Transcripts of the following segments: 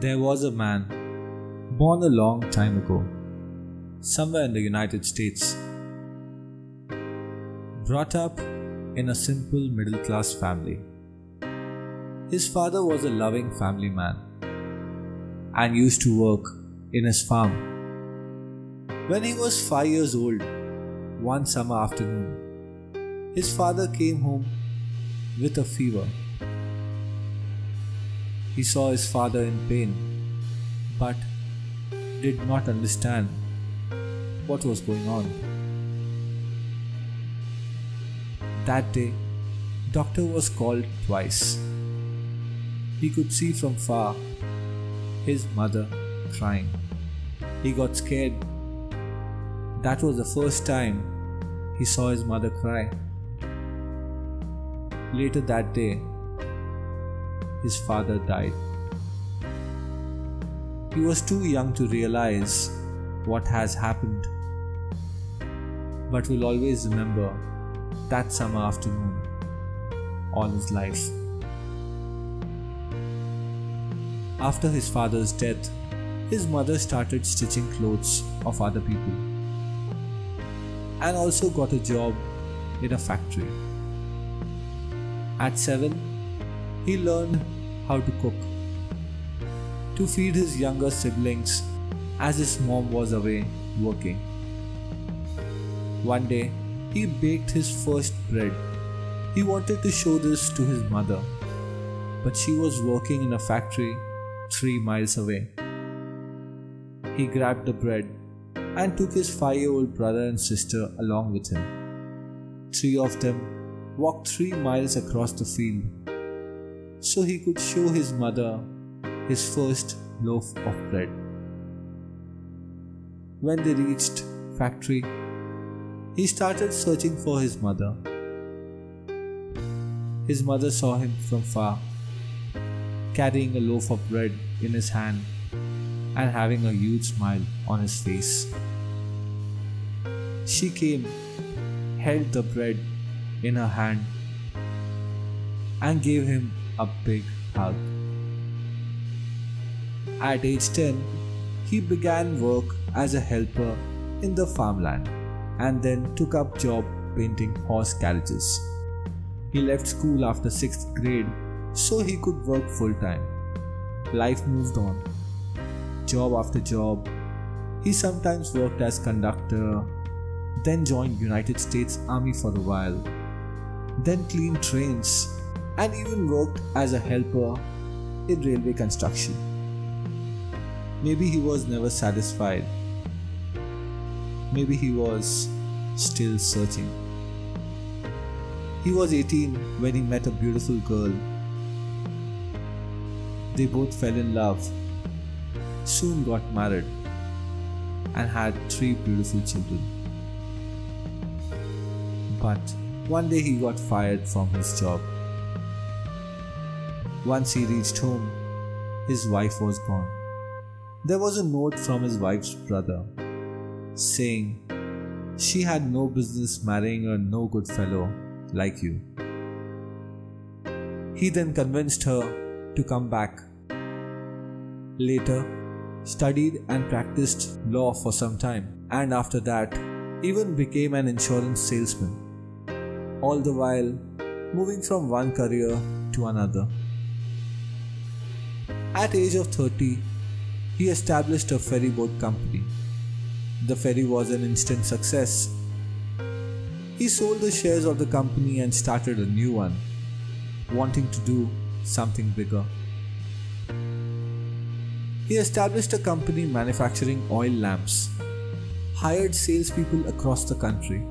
There was a man born a long time ago, somewhere in the United States, brought up in a simple middle class family. His father was a loving family man and used to work in his farm. When he was five years old, one summer afternoon, his father came home with a fever. He saw his father in pain, but did not understand what was going on. That day, doctor was called twice. He could see from far his mother crying. He got scared. That was the first time he saw his mother cry. Later that day, his father died. He was too young to realize what has happened, but will always remember that summer afternoon all his life. After his father's death, his mother started stitching clothes of other people and also got a job in a factory. At 7, he learned how to cook to feed his younger siblings as his mom was away working. One day, he baked his first bread. He wanted to show this to his mother, but she was working in a factory three miles away. He grabbed the bread and took his five year old brother and sister along with him. Three of them walked three miles across the field so he could show his mother his first loaf of bread. When they reached factory, he started searching for his mother. His mother saw him from far, carrying a loaf of bread in his hand and having a huge smile on his face. She came, held the bread in her hand, and gave him a big hug. At age 10, he began work as a helper in the farmland and then took up job painting horse carriages. He left school after 6th grade so he could work full time. Life moved on. Job after job. He sometimes worked as conductor, then joined United States Army for a while, then cleaned trains and even worked as a helper in railway construction. Maybe he was never satisfied. Maybe he was still searching. He was 18 when he met a beautiful girl. They both fell in love, soon got married, and had three beautiful children. But one day he got fired from his job. Once he reached home, his wife was gone. There was a note from his wife's brother saying, She had no business marrying a no good fellow like you. He then convinced her to come back. Later, studied and practiced law for some time, and after that, even became an insurance salesman, all the while moving from one career to another. At age of 30, he established a ferry boat company. The ferry was an instant success. He sold the shares of the company and started a new one, wanting to do something bigger. He established a company manufacturing oil lamps, hired salespeople across the country.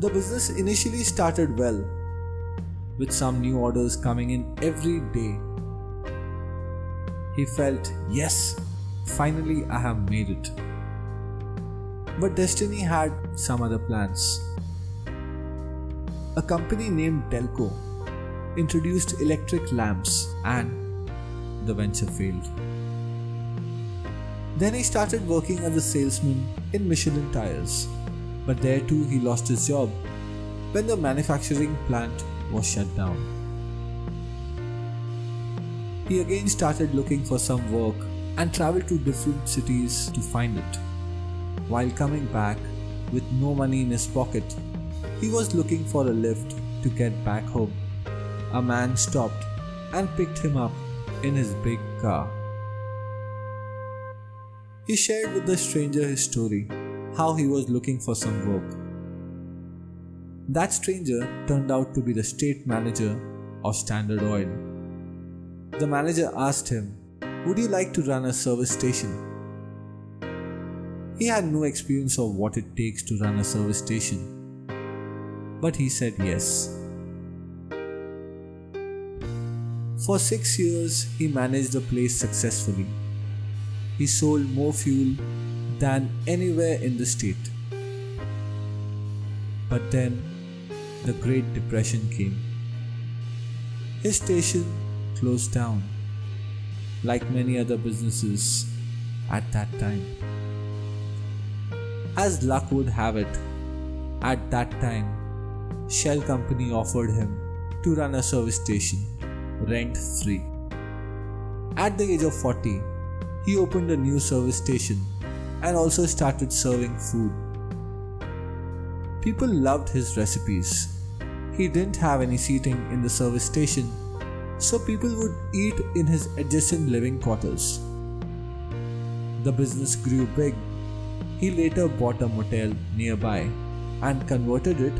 The business initially started well, with some new orders coming in every day he felt, yes, finally I have made it. But destiny had some other plans. A company named Delco introduced electric lamps and the venture failed. Then he started working as a salesman in Michelin tires, but there too he lost his job when the manufacturing plant was shut down. He again started looking for some work and traveled to different cities to find it. While coming back with no money in his pocket, he was looking for a lift to get back home. A man stopped and picked him up in his big car. He shared with the stranger his story, how he was looking for some work. That stranger turned out to be the state manager of Standard Oil. The manager asked him, Would you like to run a service station? He had no experience of what it takes to run a service station, but he said yes. For six years, he managed the place successfully. He sold more fuel than anywhere in the state. But then, the Great Depression came. His station closed down, like many other businesses at that time. As luck would have it, at that time, Shell Company offered him to run a service station rent free. At the age of 40, he opened a new service station and also started serving food. People loved his recipes. He didn't have any seating in the service station, so people would eat in his adjacent living quarters. The business grew big. He later bought a motel nearby and converted it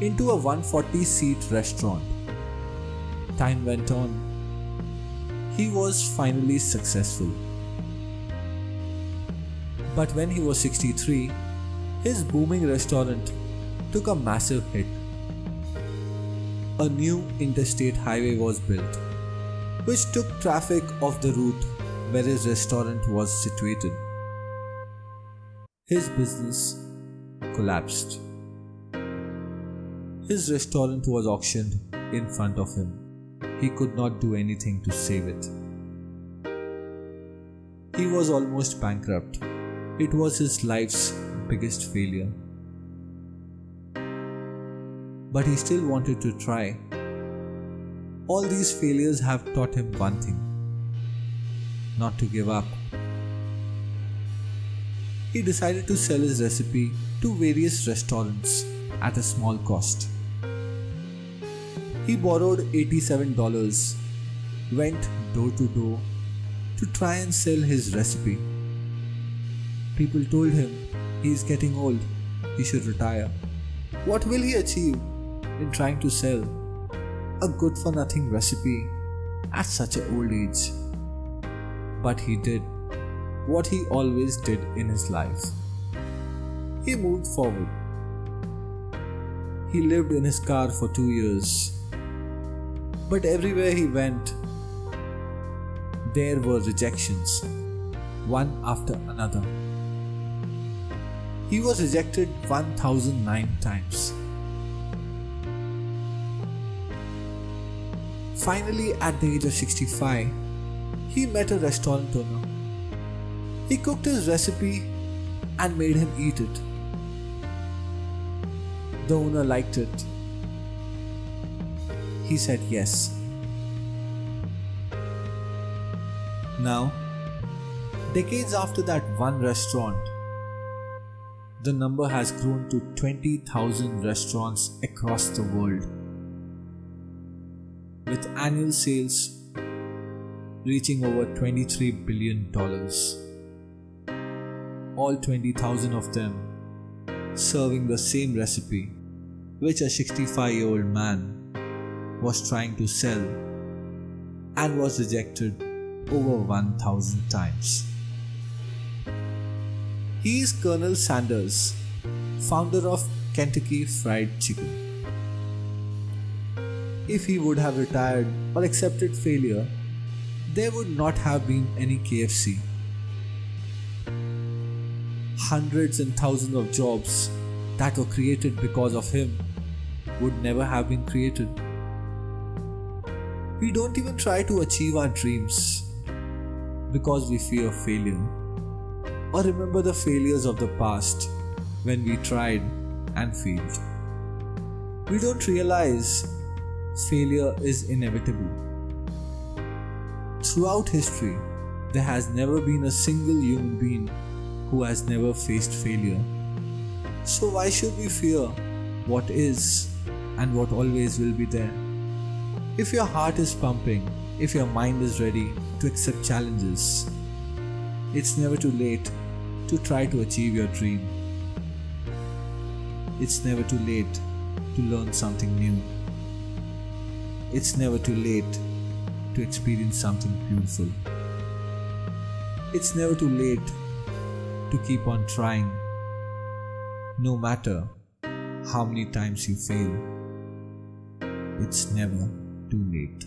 into a 140 seat restaurant. Time went on. He was finally successful. But when he was 63, his booming restaurant took a massive hit. A new interstate highway was built, which took traffic off the route where his restaurant was situated. His business collapsed. His restaurant was auctioned in front of him. He could not do anything to save it. He was almost bankrupt. It was his life's biggest failure. But he still wanted to try. All these failures have taught him one thing not to give up. He decided to sell his recipe to various restaurants at a small cost. He borrowed $87, went door to door to try and sell his recipe. People told him he is getting old, he should retire. What will he achieve in trying to sell a good for nothing recipe at such an old age? But he did what he always did in his life. He moved forward. He lived in his car for two years but everywhere he went, there were rejections, one after another. He was rejected 1009 times. Finally, at the age of 65, he met a restaurant owner. He cooked his recipe and made him eat it. The owner liked it he said yes. Now, decades after that one restaurant, the number has grown to 20,000 restaurants across the world, with annual sales reaching over $23 billion. All 20,000 of them serving the same recipe, which a 65 year old man was trying to sell and was rejected over 1000 times. He is Colonel Sanders, founder of Kentucky Fried Chicken. If he would have retired or accepted failure, there would not have been any KFC. Hundreds and thousands of jobs that were created because of him would never have been created. We don't even try to achieve our dreams because we fear failure or remember the failures of the past when we tried and failed. We don't realize failure is inevitable. Throughout history, there has never been a single human being who has never faced failure. So, why should we fear what is and what always will be there? If your heart is pumping, if your mind is ready to accept challenges, it's never too late to try to achieve your dream. It's never too late to learn something new. It's never too late to experience something beautiful. It's never too late to keep on trying, no matter how many times you fail. It's never too late.